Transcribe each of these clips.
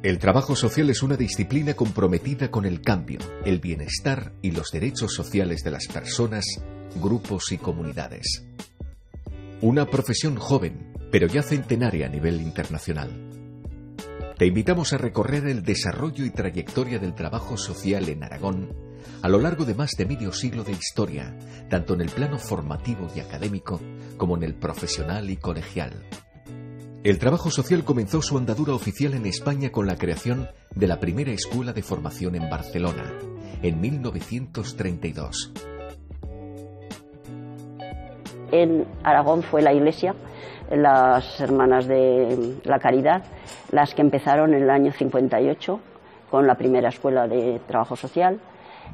El trabajo social es una disciplina comprometida con el cambio, el bienestar y los derechos sociales de las personas, grupos y comunidades. Una profesión joven, pero ya centenaria a nivel internacional. Te invitamos a recorrer el desarrollo y trayectoria del trabajo social en Aragón a lo largo de más de medio siglo de historia, tanto en el plano formativo y académico como en el profesional y colegial. El trabajo social comenzó su andadura oficial en España con la creación de la primera escuela de formación en Barcelona, en 1932. En Aragón fue la Iglesia, las Hermanas de la Caridad, las que empezaron en el año 58 con la primera escuela de trabajo social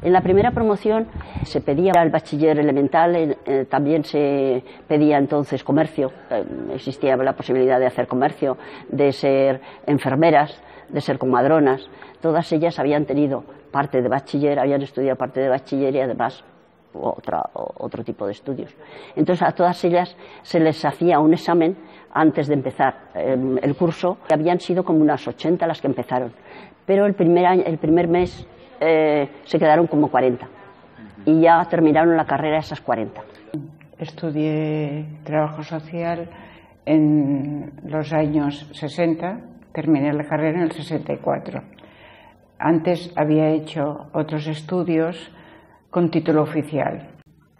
en la primera promoción se pedía al bachiller elemental, eh, también se pedía entonces comercio, eh, existía la posibilidad de hacer comercio, de ser enfermeras, de ser comadronas. Todas ellas habían tenido parte de bachiller, habían estudiado parte de bachiller y además otro tipo de estudios. Entonces a todas ellas se les hacía un examen antes de empezar em, el curso. Habían sido como unas 80 las que empezaron, pero el primer, el primer mes eh, se quedaron como 40 y ya terminaron la carrera esas 40. Estudié trabajo social en los años 60, terminé la carrera en el 64. Antes había hecho otros estudios con título oficial.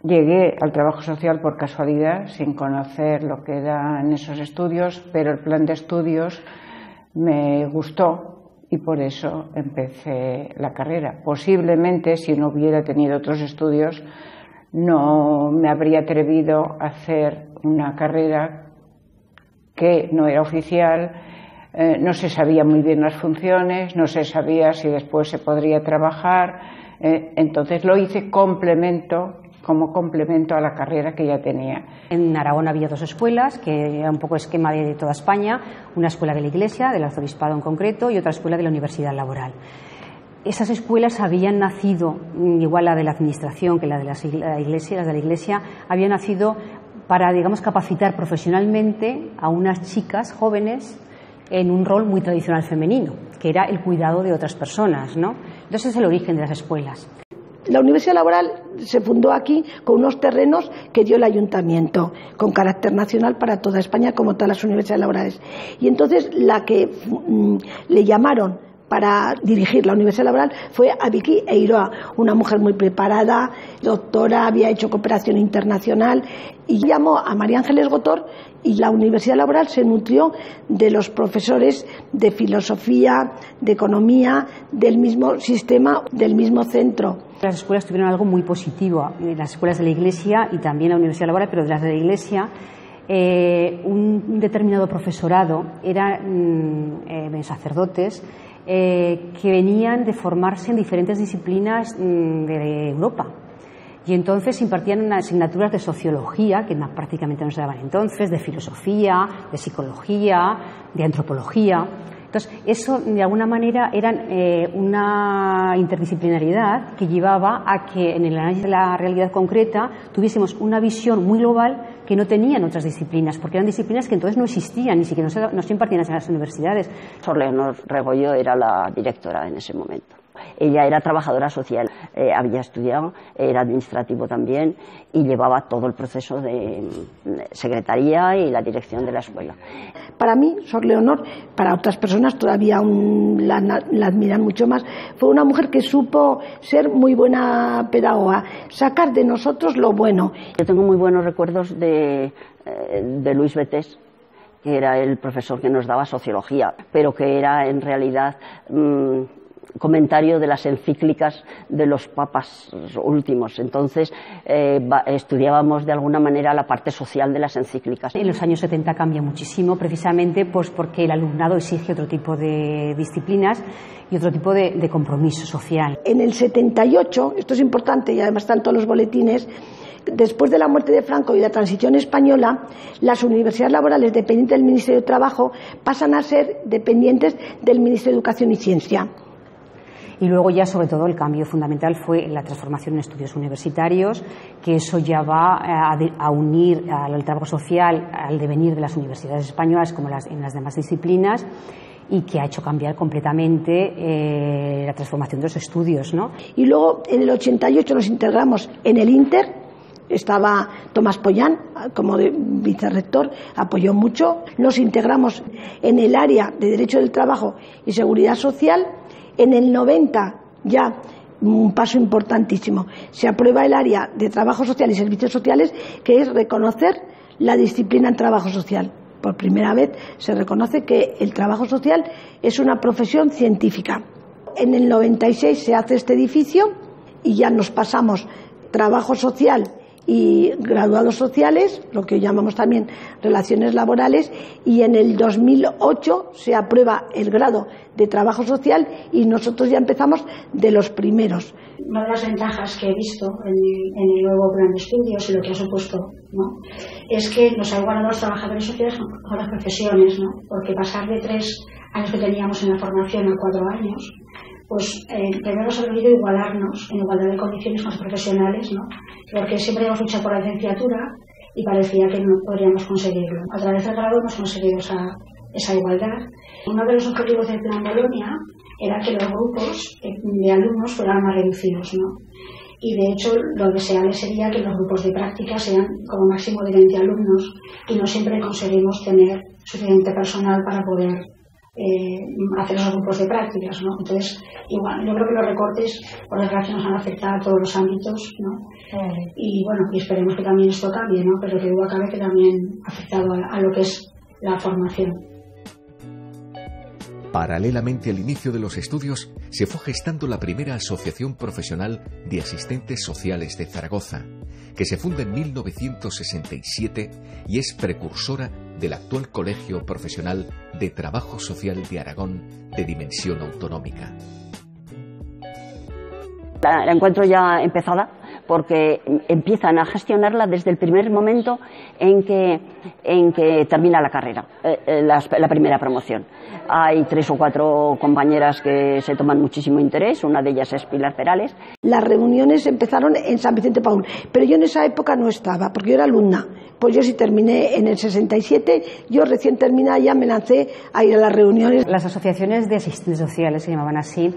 Llegué al trabajo social por casualidad, sin conocer lo que eran esos estudios, pero el plan de estudios me gustó y por eso empecé la carrera. Posiblemente, si no hubiera tenido otros estudios, no me habría atrevido a hacer una carrera que no era oficial, eh, no se sabía muy bien las funciones, no se sabía si después se podría trabajar, eh, entonces lo hice complemento como complemento a la carrera que ya tenía. En Aragón había dos escuelas, que era un poco esquema de toda España, una escuela de la Iglesia, del Arzobispado en concreto, y otra escuela de la Universidad Laboral. Esas escuelas habían nacido, igual la de la Administración que la de la Iglesia, las de la Iglesia, habían nacido para, digamos, capacitar profesionalmente a unas chicas jóvenes en un rol muy tradicional femenino, que era el cuidado de otras personas, ¿no? Entonces es el origen de las escuelas. La Universidad Laboral se fundó aquí con unos terrenos que dio el ayuntamiento, con carácter nacional para toda España, como todas las universidades laborales. Y entonces la que mm, le llamaron para dirigir la Universidad Laboral fue a Vicky Eiroa, una mujer muy preparada, doctora, había hecho cooperación internacional y llamó a María Ángeles Gotor y la Universidad Laboral se nutrió de los profesores de filosofía, de economía, del mismo sistema, del mismo centro. Las escuelas tuvieron algo muy positivo, eh, las escuelas de la Iglesia y también la Universidad Laboral, pero de las de la Iglesia eh, un determinado profesorado eran mm, eh, sacerdotes que venían de formarse en diferentes disciplinas mm, de Europa y entonces impartían asignaturas de sociología, que prácticamente no se daban entonces, de filosofía, de psicología, de antropología. Entonces, eso de alguna manera era eh, una interdisciplinariedad que llevaba a que en el análisis de la realidad concreta tuviésemos una visión muy global que no tenían otras disciplinas, porque eran disciplinas que entonces no existían, ni siquiera no se, impartían en las universidades. Sor Leonor Regoyo era la directora en ese momento. Ella era trabajadora social, eh, había estudiado, era administrativo también y llevaba todo el proceso de secretaría y la dirección de la escuela. Para mí, Sor Leonor, para otras personas todavía la, admiran mucho más, fue una mujer que supo ser muy buena pedagoga, sacar de nosotros lo bueno. Yo tengo muy buenos recuerdos de, eh, de Luis Betés, que era el profesor que nos daba sociología, pero que era en realidad mm, comentario de las encíclicas de los papas últimos. Entonces, eh, estudiábamos de alguna manera la parte social de las encíclicas. En los años 70 cambia muchísimo, precisamente pues porque el alumnado exige otro tipo de disciplinas y otro tipo de, de compromiso social. En el 78, esto es importante y además están todos los boletines, después de la muerte de Franco y la transición española, las universidades laborales dependientes del Ministerio de Trabajo pasan a ser dependientes del Ministerio de Educación y Ciencia. Y luego ya, sobre todo, el cambio fundamental fue la transformación en estudios universitarios, que eso ya va a, unir al trabajo social al devenir de las universidades españolas como en las demás disciplinas y que ha hecho cambiar completamente eh, la transformación de los estudios. ¿no? Y luego en el 88 nos integramos en el Inter, estaba Tomás Pollán como vicerrector, apoyó mucho. Nos integramos en el área de Derecho del Trabajo y Seguridad Social. En el 90 ya un paso importantísimo. Se aprueba el área de Trabajo Social y Servicios Sociales, que es reconocer la disciplina en trabajo social. Por primera vez se reconoce que el trabajo social es una profesión científica. En el 96 se hace este edificio y ya nos pasamos trabajo social y graduados sociales, lo que llamamos también relaciones laborales, y en el 2008 se aprueba el grado de trabajo social y nosotros ya empezamos de los primeros. Una de las ventajas que he visto en, el nuevo plan de estudios y lo que ha supuesto ¿no? es que nos ha igualado los trabajadores sociales con las profesiones, ¿no? porque pasar de tres años que teníamos en la formación a cuatro años pues eh, primero nos ha igualarnos en igualdad de condiciones con profesionales, ¿no? porque siempre hemos luchado por la licenciatura y parecía que no podríamos conseguirlo. A través del grado hemos conseguido esa, igualdad. Uno de los objetivos del Plan Bolonia era que los grupos de alumnos fueran más reducidos. ¿no? Y de hecho, lo deseable sería que los grupos de práctica sean como máximo de 20 alumnos y no siempre conseguimos tener suficiente personal para poder eh, hacer los grupos de prácticas, ¿no? Entonces, igual, yo creo que los recortes, por desgracia, nos han afectado a todos los ámbitos, ¿no? Y bueno, y esperemos que también esto cambie, ¿no? Pero que duda cabe que también ha afectado a, a lo que es la formación. Paralelamente al inicio de los estudios, se fue gestando la primera Asociación Profesional de Asistentes Sociales de Zaragoza, que se funda en 1967 y es precursora del actual Colegio Profesional de Trabajo Social de Aragón de dimensión autonómica. La, encuentro ya empezada porque empiezan a gestionarla desde el primer momento en que, en que termina la carrera, eh, eh, la, primera promoción. Hay tres o cuatro compañeras que se toman muchísimo interés, una de ellas es Pilar Perales. Las reuniones empezaron en San Vicente Paul, pero yo en esa época no estaba, porque yo era alumna. Pues yo sí terminé en el 67, yo recién terminada ya me lancé a ir a las reuniones. Las asociaciones de asistentes sociales se llamaban así,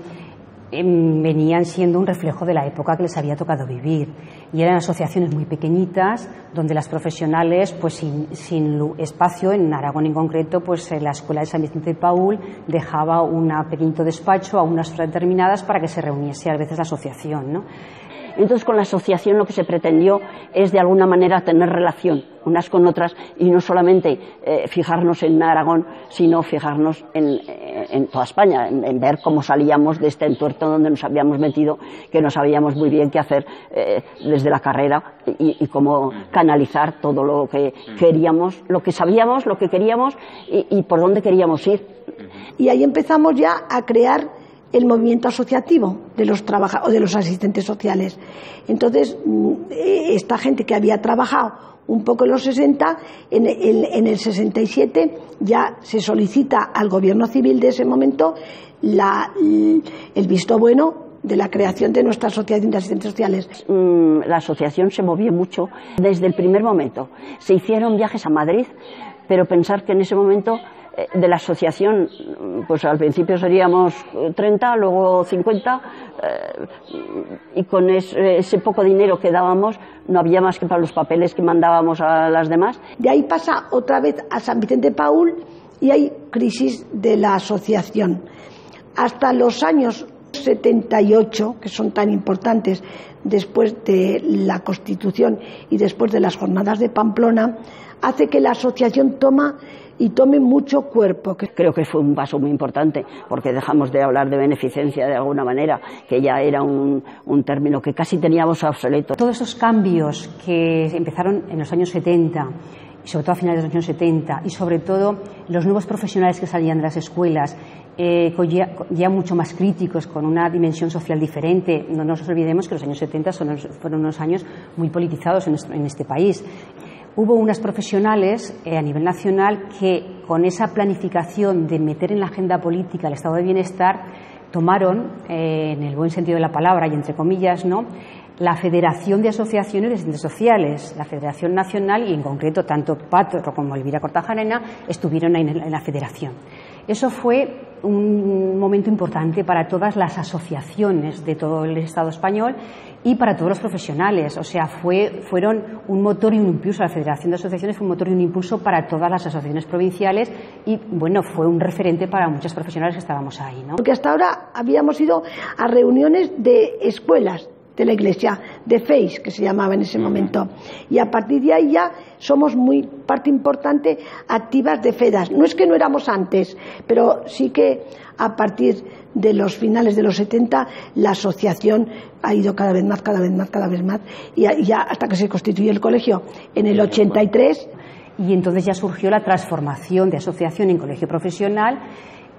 venían siendo un reflejo de la época que les había tocado vivir y eran asociaciones muy pequeñitas donde las profesionales pues sin, espacio en Aragón en concreto pues la escuela de San Vicente de Paul dejaba un pequeñito despacho a unas determinadas para que se reuniese a veces la asociación ¿no? Entonces, con la asociación lo que se pretendió es de alguna manera tener relación unas con otras y no solamente eh, fijarnos en Aragón, sino fijarnos en, eh, toda España, en, ver cómo salíamos de este entuerto donde nos habíamos metido, que no sabíamos muy bien qué hacer eh, desde la carrera y, cómo canalizar todo lo que queríamos, lo que sabíamos, lo que queríamos y por dónde queríamos ir. Y ahí empezamos ya a crear el movimiento asociativo de los o de los asistentes sociales. Entonces, mm, esta gente que había trabajado un poco en los 60, en el, en 67 ya se solicita al gobierno civil de ese momento la, el visto bueno de la creación de nuestra asociación de asistentes sociales. Mm, la asociación se movió mucho desde el primer momento. Se hicieron viajes a Madrid, pero pensar que en ese momento de la asociación, pues al principio seríamos 30, luego 50, eh, y con ese, poco dinero que dábamos no había más que para los papeles que mandábamos a las demás. De ahí pasa otra vez a San Vicente Paul y hay crisis de la asociación. Hasta los años 78, que son tan importantes después de la Constitución y después de las jornadas de Pamplona, hace que la asociación toma y tome mucho cuerpo. Creo que fue un paso muy importante porque dejamos de hablar de beneficencia de alguna manera, que ya era un, un término que casi teníamos obsoleto. Todos esos cambios que empezaron en los años 70 y sobre todo a finales de los años 70 y sobre todo los nuevos profesionales que salían de las escuelas eh, ya, mucho más críticos, con una dimensión social diferente. No nos olvidemos que los años 70 fueron unos años muy politizados en este país hubo unas profesionales eh, a nivel nacional que con esa planificación de meter en la agenda política el estado de bienestar tomaron, eh, en el buen sentido de la palabra y entre comillas, ¿no? La Federación de Asociaciones de Asistentes Sociales, la Federación Nacional y en concreto tanto Pato como Elvira Cortajarena estuvieron en la federación. Eso fue un momento importante para todas las asociaciones de todo el Estado español y para todos los profesionales. O sea, fue, fueron un motor y un impulso. La Federación de Asociaciones fue un motor y un impulso para todas las asociaciones provinciales y, bueno, fue un referente para muchos profesionales que estábamos ahí. ¿no? Porque hasta ahora habíamos ido a reuniones de escuelas de la iglesia, de FACE, que se llamaba en ese momento. Y a partir de ahí ya somos muy parte importante activas de FEDAS. No es que no éramos antes, pero sí que a partir de los finales de los 70 la asociación ha ido cada vez más, cada vez más, cada vez más, y ya hasta que se constituye el colegio en el 83. Y entonces ya surgió la transformación de asociación en colegio profesional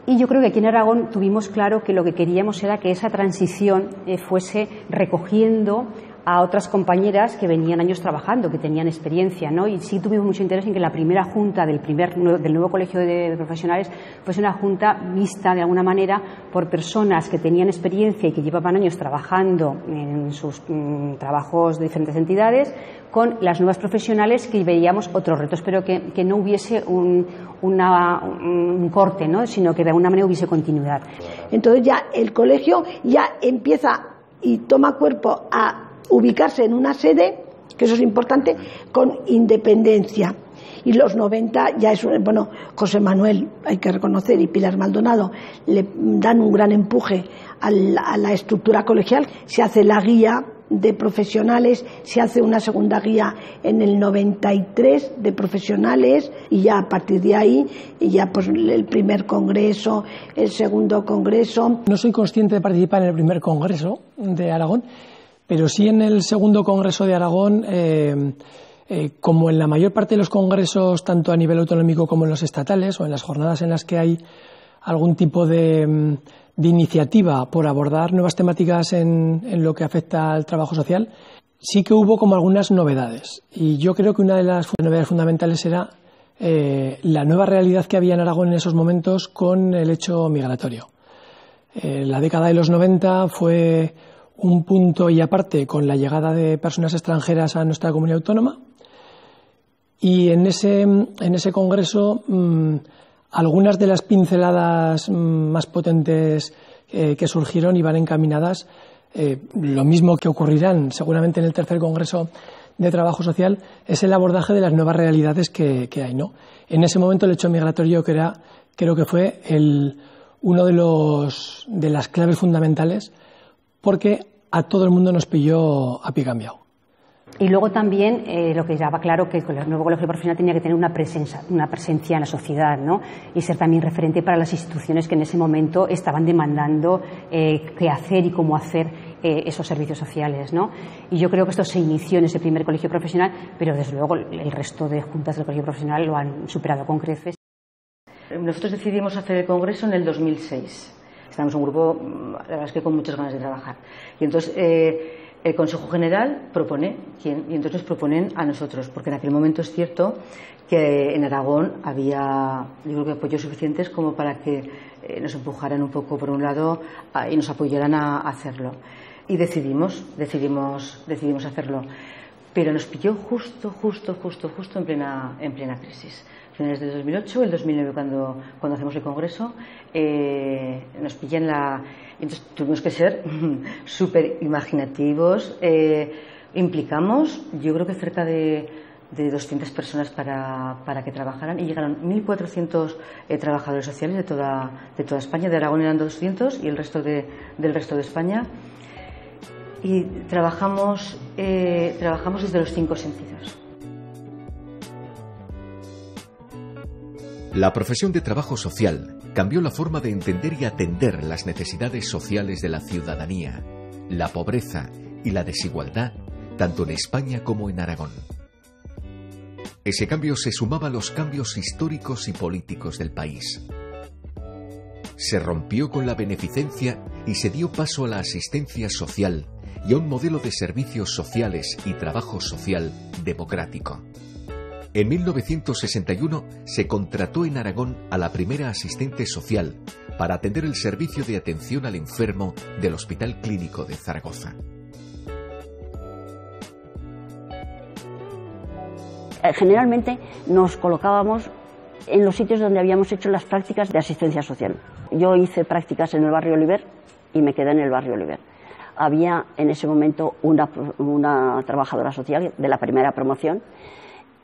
y yo creo que aquí en Aragón tuvimos claro que lo que queríamos era que esa transición eh, fuese recogiendo a otras compañeras que venían años trabajando, que tenían experiencia, ¿no? Y sí tuvimos mucho interés en que la primera junta del, primer, del nuevo colegio de, profesionales fuese una junta vista de alguna manera por personas que tenían experiencia y que llevaban años trabajando en sus mm, trabajos de diferentes entidades, con las nuevas profesionales que veíamos otros retos, pero que, que no hubiese un, un corte, ¿no? sino que de alguna manera hubiese continuidad. Entonces ya el colegio ya empieza y toma cuerpo a ubicarse en una sede, que eso es importante, con independencia. Y los 90 ya es, bueno, José Manuel, hay que reconocer, y Pilar Maldonado le dan un gran empuje a la, estructura colegial. Se hace la guía de profesionales, se hace una segunda guía en el 93 de profesionales y ya a partir de ahí, ya pues el primer congreso, el segundo congreso. No soy consciente de participar en el primer congreso de Aragón, pero sí en el segundo Congreso de Aragón, eh, eh, como en la mayor parte de los congresos, tanto a nivel autonómico como en los estatales, o en las jornadas en las que hay algún tipo de, mm, iniciativa por abordar nuevas temáticas en, lo que afecta al trabajo social, sí que hubo como algunas novedades. Y yo creo que una de las novedades fundamentales era eh, la nueva realidad que había en Aragón en esos momentos con el hecho migratorio. la década de los 90 fue un punto y aparte con la llegada de personas extranjeras a nuestra comunidad autónoma. Y en ese, en ese congreso, mm, algunas de las pinceladas mm, más potentes eh, que surgieron iban encaminadas, eh, lo mismo que ocurrirán seguramente en el tercer congreso de trabajo social, es el abordaje de las nuevas realidades que, hay. ¿no? En ese momento, el hecho migratorio que era, creo que fue el, uno de, los, de las claves fundamentales porque a todo el mundo nos pilló a pie cambiado. Y luego también eh, lo que va claro que el nuevo colegio profesional tenía que tener una presencia, una presencia en la sociedad, ¿no? Y ser también referente para las instituciones que en ese momento estaban demandando eh, qué hacer y cómo hacer eh, esos servicios sociales, ¿no? Y yo creo que esto se inició en ese primer colegio profesional, pero desde luego el resto de juntas del colegio profesional lo han superado con creces. Nosotros decidimos hacer el congreso en el 2006 Estamos un grupo, mm, la verdad es que con muchas ganas de trabajar. Y entonces eh, el Consejo General propone, y entonces nos proponen a nosotros, porque en aquel momento es cierto que en Aragón había, yo creo que apoyos suficientes como para que eh, nos empujaran un poco por un lado y nos apoyaran a, hacerlo. Y decidimos, decidimos, decidimos hacerlo. Pero nos pilló justo, justo, justo, justo en plena, en plena crisis finales del 2008, el 2009 cuando, cuando hacemos el congreso, eh, nos pillan la... Entonces tuvimos que ser súper imaginativos. Eh, implicamos, yo creo que cerca de, de 200 personas para, para, que trabajaran y llegaron 1.400 eh, trabajadores sociales de toda, de toda España. De Aragón eran 200 y el resto de, del resto de España. Y trabajamos, trabajamos desde los cinco sentidos. La profesión de trabajo social cambió la forma de entender y atender las necesidades sociales de la ciudadanía, la pobreza y la desigualdad, tanto en España como en Aragón. Ese cambio se sumaba a los cambios históricos y políticos del país. Se rompió con la beneficencia y se dio paso a la asistencia social y a un modelo de servicios sociales y trabajo social democrático. En 1961 se contrató en Aragón a la primera asistente social para atender el servicio de atención al enfermo del Hospital Clínico de Zaragoza. Eh, generalmente nos colocábamos en los sitios donde habíamos hecho las prácticas de asistencia social. Yo hice prácticas en el barrio Oliver y me quedé en el barrio Oliver. Había en ese momento una, una trabajadora social de la primera promoción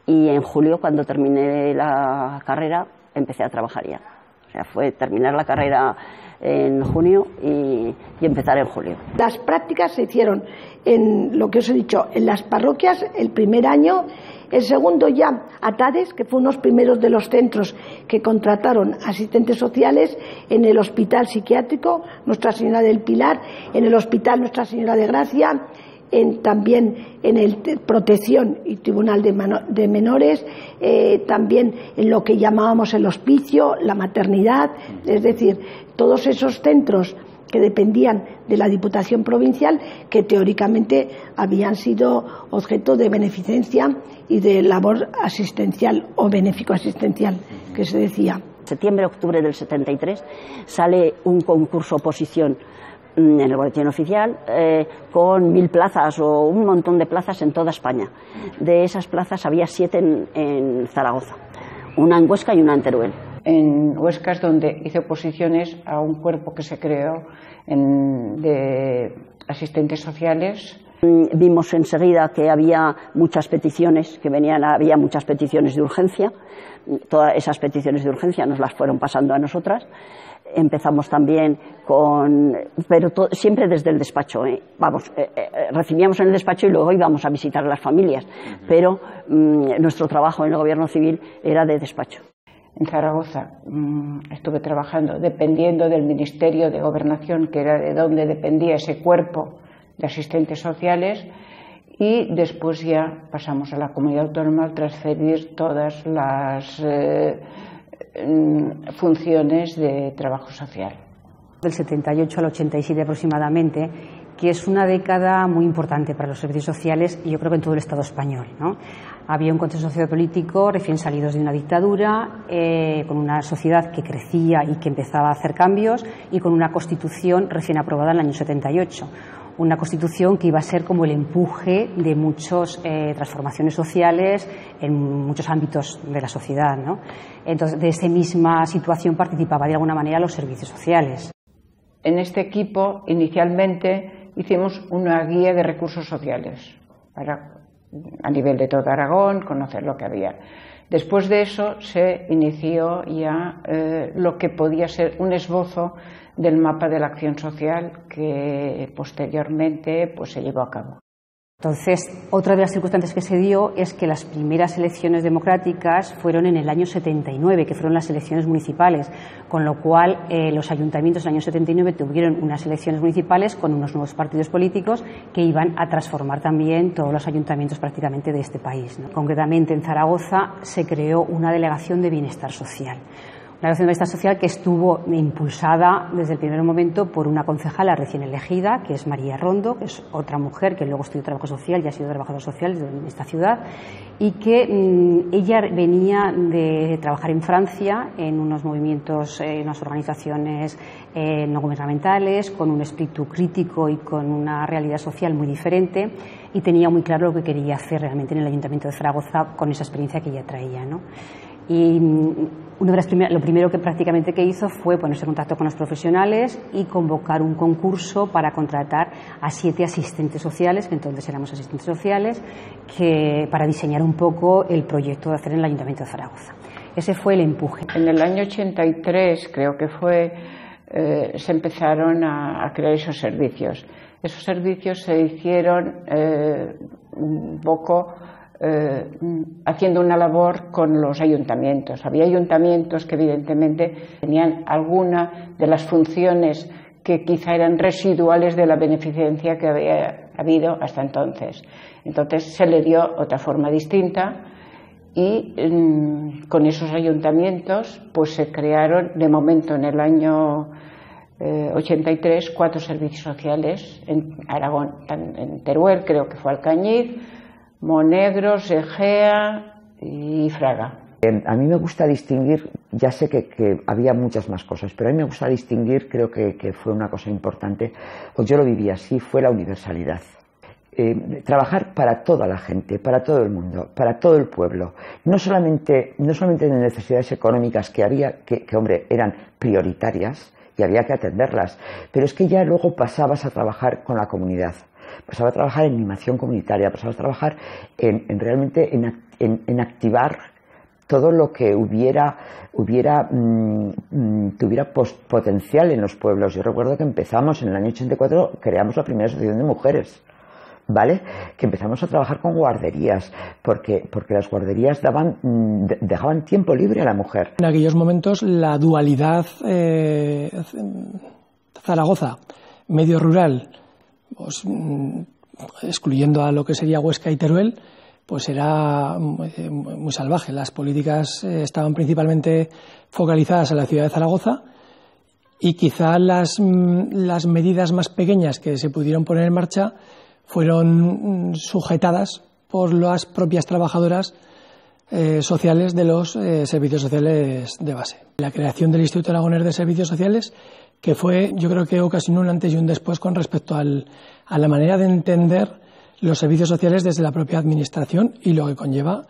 y en julio, cuando terminé la carrera, empecé a trabajar ya. O sea, fue terminar la carrera en junio y, empezar en julio. Las prácticas se hicieron en lo que os he dicho, en las parroquias el primer año, el segundo ya Atades, que fue unos primeros de los centros que contrataron asistentes sociales en el hospital psiquiátrico Nuestra Señora del Pilar, en el hospital Nuestra Señora de Gracia, también en el protección y tribunal de, menores, eh, también en lo que llamábamos el hospicio, la maternidad, es decir, todos esos centros que dependían de la Diputación Provincial, que teóricamente habían sido objeto de beneficencia y de labor asistencial o benéfico-asistencial, que se decía. Septiembre-octubre del 73 sale un concurso oposición en el boletín oficial eh, con mil plazas o un montón de plazas en toda España. De esas plazas había siete en, Zaragoza, una en Huesca y una en Teruel. En Huesca es donde hice oposiciones a un cuerpo que se creó de asistentes sociales mm, Vimos enseguida que había muchas peticiones, que venían, había muchas peticiones de urgencia. Todas esas peticiones de urgencia nos las fueron pasando a nosotras empezamos también con, pero siempre desde el despacho, ¿eh? vamos, eh, eh, recibíamos en el despacho y luego íbamos a visitar a las familias, pero mm, nuestro trabajo en el gobierno civil era de despacho. En Zaragoza mm, estuve trabajando dependiendo del Ministerio de Gobernación, que era de donde dependía ese cuerpo de asistentes sociales, y después ya pasamos a la comunidad autónoma al transferir todas las funciones de trabajo social. Del 78 al 87 aproximadamente, que es una década muy importante para los servicios sociales y yo creo que en todo el Estado español. ¿no? Había un contexto sociopolítico recién salidos de una dictadura, eh, con una sociedad que crecía y que empezaba a hacer cambios y con una constitución recién aprobada en el año 78 una constitución que iba a ser como el empuje de muchas eh, transformaciones sociales en muchos ámbitos de la sociedad. Entonces, de esa misma situación participaba de alguna manera los servicios sociales. En este equipo, inicialmente, hicimos una guía de recursos sociales para, a nivel de todo Aragón, conocer lo que había. Después de eso se inició ya eh, lo que podía ser un esbozo del mapa de la acción social que posteriormente pues, se llevó a cabo. Entonces, otra de las circunstancias que se dio es que las primeras elecciones democráticas fueron en el año 79, que fueron las elecciones municipales, con lo cual eh, los ayuntamientos en el año 79 tuvieron unas elecciones municipales con unos nuevos partidos políticos que iban a transformar también todos los ayuntamientos prácticamente de este país. Concretamente, en Zaragoza se creó una delegación de bienestar social la Bienestar Social que estuvo impulsada desde el primer momento por una concejala recién elegida, que es María Rondo, que es otra mujer que luego estudió trabajo social y ha sido trabajadora social en esta ciudad, y que mm, ella venía de trabajar en Francia en unos movimientos, en unas organizaciones eh, no gubernamentales, con un espíritu crítico y con una realidad social muy diferente, y tenía muy claro lo que quería hacer realmente en el Ayuntamiento de Zaragoza con esa experiencia que ella traía. ¿no? Y una de las lo primero que prácticamente que hizo fue ponerse en contacto con los profesionales y convocar un concurso para contratar a siete asistentes sociales, que entonces éramos asistentes sociales, que, para diseñar un poco el proyecto de hacer en el Ayuntamiento de Zaragoza. Ese fue el empuje. En el año 83, creo que fue, eh, se empezaron a, crear esos servicios. Esos servicios se hicieron eh, un poco eh, haciendo una labor con los ayuntamientos. Había ayuntamientos que evidentemente tenían alguna de las funciones que quizá eran residuales de la beneficencia que había habido hasta entonces. Entonces se le dio otra forma distinta y mm, con esos ayuntamientos pues se crearon de momento en el año 83 eh, cuatro servicios sociales en Aragón, en Teruel creo que fue Alcañiz, Monegros, Egea y Fraga. A mí me gusta distinguir, ya sé que, había muchas más cosas, pero a mí me gusta distinguir, creo que, fue una cosa importante, pues yo lo viví así, fue la universalidad. Eh, trabajar para toda la gente, para todo el mundo, para todo el pueblo. No solamente, no solamente en necesidades económicas que había, que, hombre, eran prioritarias, y había que atenderlas. Pero es que ya luego pasabas a trabajar con la comunidad, pasaba a trabajar en animación comunitaria, pasaba a trabajar en, realmente en, activar todo lo que hubiera, hubiera mm, mm, tuviera potencial en los pueblos. Yo recuerdo que empezamos en el año 84, creamos la primera asociación de mujeres ¿vale? Que empezamos a trabajar con guarderías, porque, porque las guarderías daban, mm, dejaban tiempo libre a la mujer. En aquellos momentos la dualidad eh, Zaragoza, medio rural, pues, mm, excluyendo a lo que sería Huesca y Teruel, pues era muy, muy salvaje. Las políticas eh, estaban principalmente focalizadas en la ciudad de Zaragoza y quizá las, mm, las medidas más pequeñas que se pudieron poner en marcha fueron mm, sujetadas por las propias trabajadoras eh, sociales de los eh, servicios sociales de base. La creación del Instituto Aragonés de Servicios Sociales, que fue, yo creo que ocasionó un antes y un después con respecto al, a la manera de entender los servicios sociales desde la propia Administración y lo que conlleva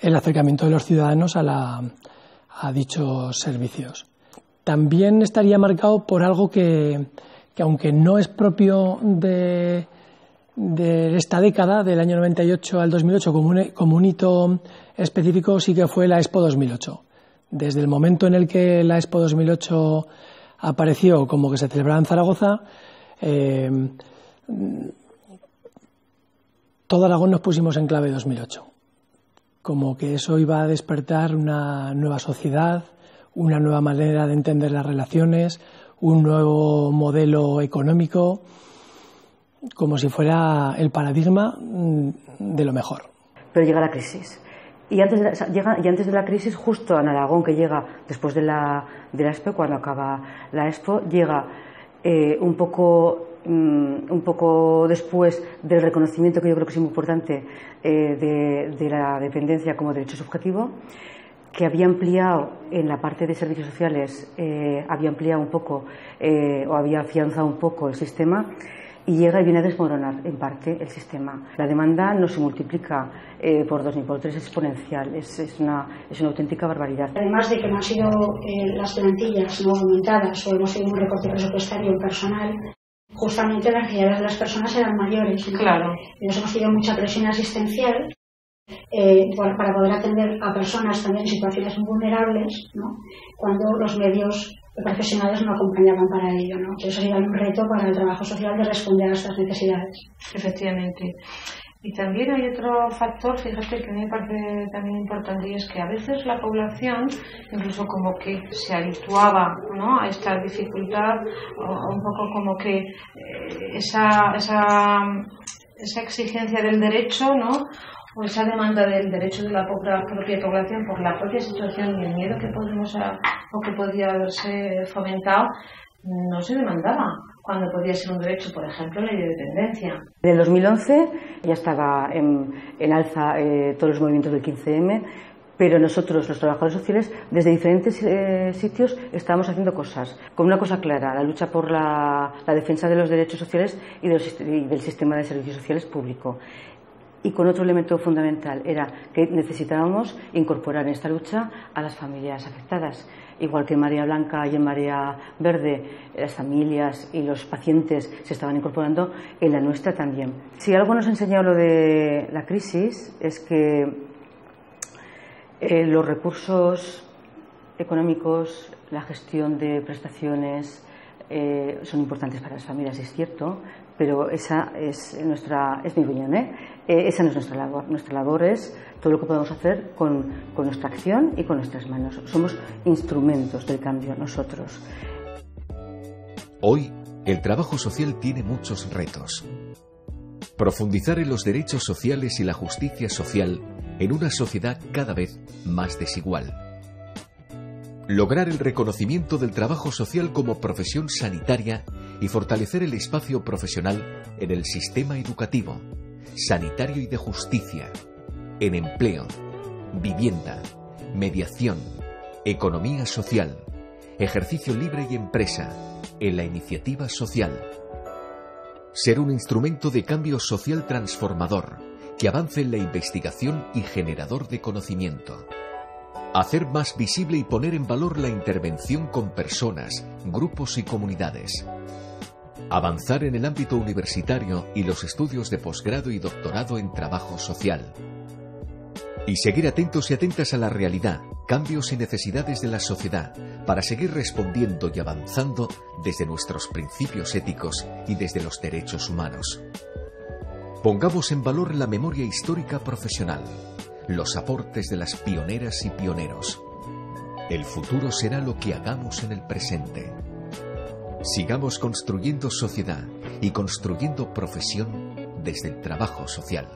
el acercamiento de los ciudadanos a, la, a dichos servicios. También estaría marcado por algo que, que aunque no es propio de, de esta década, del año 98 al 2008, como un, como un hito específico, sí que fue la Expo 2008. Desde el momento en el que la Expo 2008 apareció como que se celebraba en Zaragoza, eh, todo Aragón nos pusimos en clave 2008. Como que eso iba a despertar una nueva sociedad, una nueva manera de entender las relaciones, un nuevo modelo económico como si fuera el paradigma mm, de lo mejor. Pero llega la crisis. Y antes, de, llega, la crisis, justo en Aragón, que llega después de la, de la Expo, cuando acaba la Expo, llega eh, un, poco, mm, un poco después del reconocimiento, que yo creo que es muy importante, eh, de, de, la dependencia como derecho subjetivo, que había ampliado en la parte de servicios sociales, eh, había ampliado un poco o había afianzado un poco el sistema y llega y viene a desmoronar en parte el sistema. La demanda no se multiplica eh, por dos ni por tres, es exponencial, es, es, una, es una auténtica barbaridad. Además de que no han sido eh, las plantillas no aumentadas o hemos sido un recorte presupuestario personal, justamente las necesidades de las personas eran mayores. Claro. Y nos hemos tenido mucha presión asistencial eh, para poder atender a personas también en situaciones vulnerables, ¿no? cuando los medios profesionales no acompañaban para ello, ¿no? Eso sería un reto para el trabajo social de responder a estas necesidades. Efectivamente. Y también hay otro factor, fíjate que me parece también importante, y es que a veces la población, incluso como que se habituaba ¿no? a esta dificultad, o un poco como que eh, esa, esa, esa exigencia del derecho, ¿no? O esa demanda del derecho de la propia, población por la propia situación y el miedo que podemos o que podía haberse fomentado no se demandaba cuando podía ser un derecho, por ejemplo, la ley de dependencia. En el 2011 ya estaba en, alza eh, todos los movimientos del 15M, pero nosotros, los trabajadores sociales, desde diferentes eh, sitios estábamos haciendo cosas, con una cosa clara, la lucha por la, defensa de los derechos sociales y del sistema de servicios sociales público y con otro elemento fundamental era que necesitábamos incorporar en esta lucha a las familias afectadas. Igual que en María Blanca y en María Verde, las familias y los pacientes se estaban incorporando, en la nuestra también. Si algo nos ha enseñado lo de la crisis es que eh, los recursos económicos, la gestión de prestaciones, eh, son importantes para las familias, es cierto, pero esa es nuestra, es mi opinión, ¿eh? Eh, esa no es nuestra labor. Nuestra labor es todo lo que podemos hacer con, con nuestra acción y con nuestras manos. Somos instrumentos del cambio nosotros. Hoy, el trabajo social tiene muchos retos. Profundizar en los derechos sociales y la justicia social en una sociedad cada vez más desigual. Lograr el reconocimiento del trabajo social como profesión sanitaria y fortalecer el espacio profesional en el sistema educativo sanitario y de justicia, en empleo, vivienda, mediación, economía social, ejercicio libre y empresa, en la iniciativa social. Ser un instrumento de cambio social transformador que avance en la investigación y generador de conocimiento. Hacer más visible y poner en valor la intervención con personas, grupos y comunidades. Avanzar en el ámbito universitario y los estudios de posgrado y doctorado en trabajo social. Y seguir atentos y atentas a la realidad, cambios y necesidades de la sociedad, para seguir respondiendo y avanzando desde nuestros principios éticos y desde los derechos humanos. Pongamos en valor la memoria histórica profesional, los aportes de las pioneras y pioneros. El futuro será lo que hagamos en el presente. Sigamos construyendo sociedad y construyendo profesión desde el trabajo social.